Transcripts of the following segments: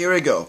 Here we go.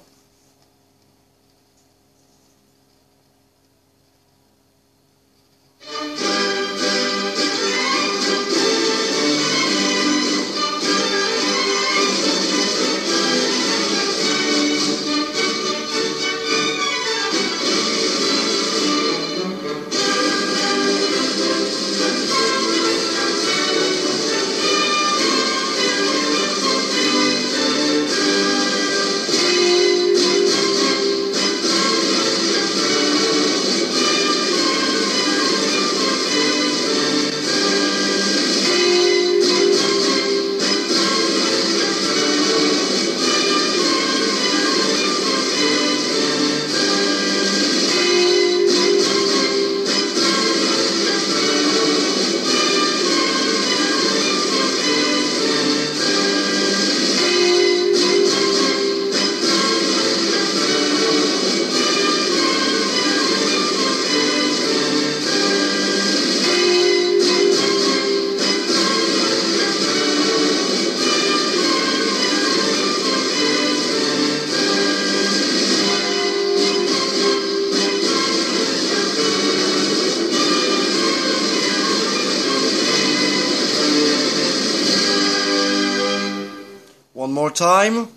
One more time.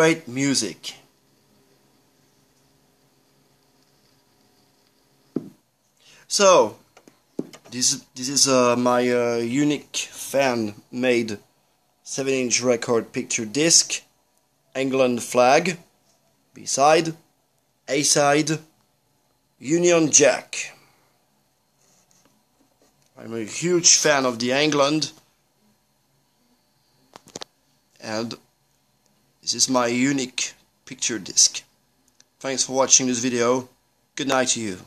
Great music. So, this this is uh, my uh, unique fan made 7 inch record picture disc, England flag, B side, A side, Union Jack. I'm a huge fan of the England and this is my unique picture disc. Thanks for watching this video. Good night to you.